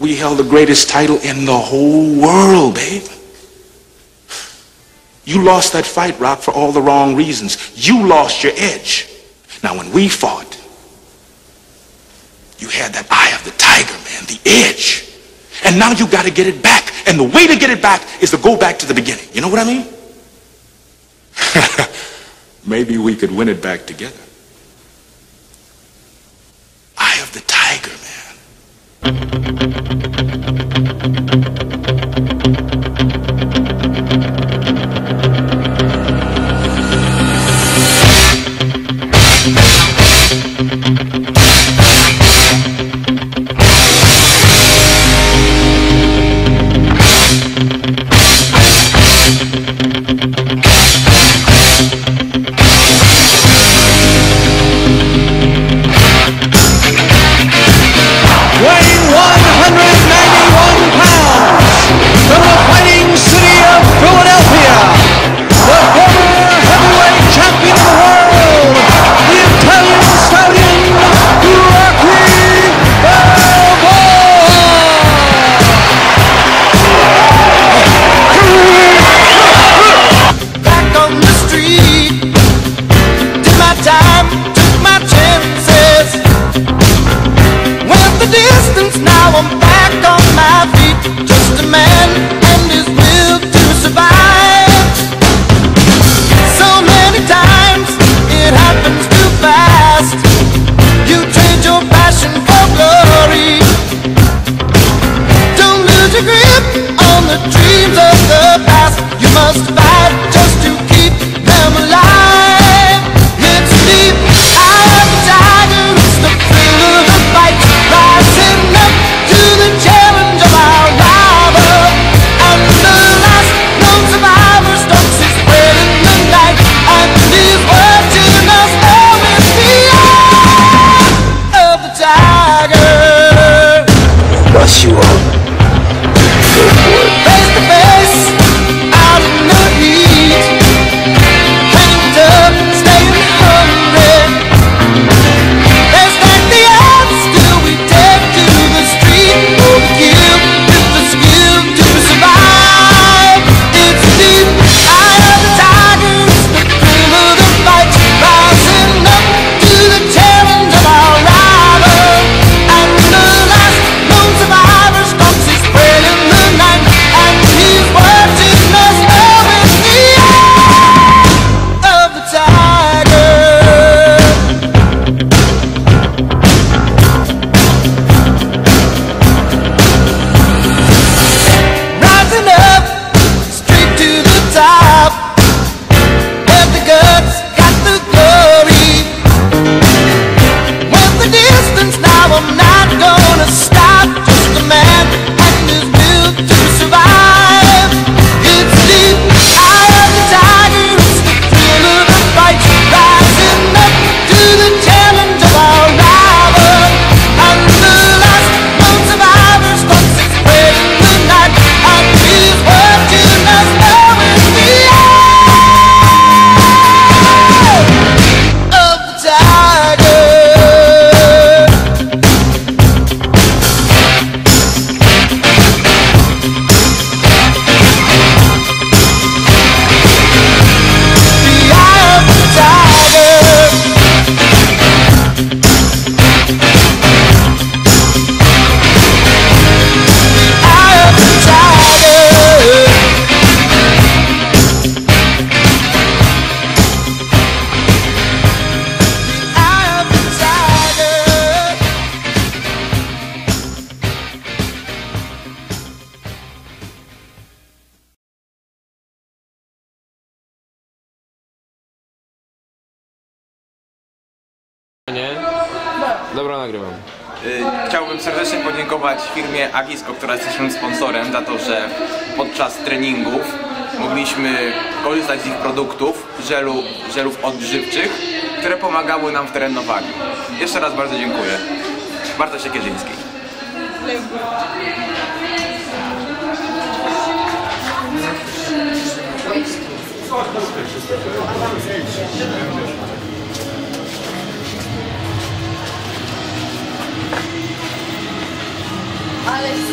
we held the greatest title in the whole world, babe. You lost that fight, Rock, for all the wrong reasons. You lost your edge. Now, when we fought, you had that eye of the tiger, man, the edge. And now you got to get it back. And the way to get it back is to go back to the beginning. You know what I mean? Maybe we could win it back together. Eye of the tiger, man thank you Dobra, nagrywam. Y, chciałbym serdecznie podziękować firmie Agisko, która jest naszym sponsorem, za to, że podczas treningów mogliśmy korzystać z ich produktów, żelu, żelów odżywczych, które pomagały nam w trenowaniu. Jeszcze raz bardzo dziękuję. Marta Siekierzyński. Thank this.